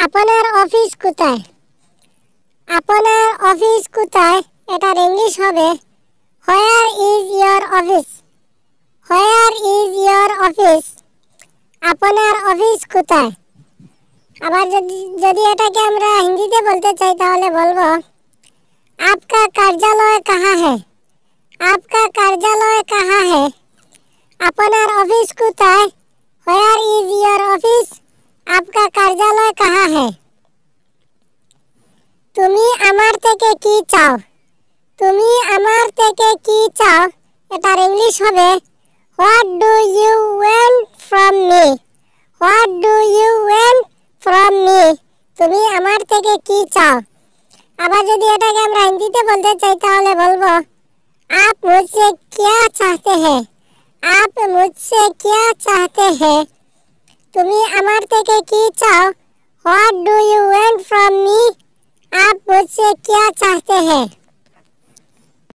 আপনার অফিস কোথায়? আপনার অফিস কোথায়? এটার ইংলিশ হবে। Where is your office where is your office আপনার অফিস কোথায়? আবার যদি যদি এটাকে আমরা হিন্দিতে বলতে চাই, তাহলে বলব আপকা কার্যালয় কাহা হ্যাঁ আপকা কার্যালয় কাহা হ্যাঁ আপনার অফিস কোথায়? आपका कार्यालय कहाँ है তুমি আমার থেকে কি চাও তুমি আমার থেকে কি চাও এটার ইংলিশ হবে what do you want from me what do you want from me তুমি আমার থেকে কি চাও আবার যদি এটাকে আমরা হিন্দিতে বলতে চাই তাহলে বলবো आप मुझसे क्या चाहते हैं आप मुझसे क्या चाहते हैं তুমি আমার থেকে কি চাও what do you want from me आप मुझसे क्या चाहते हैं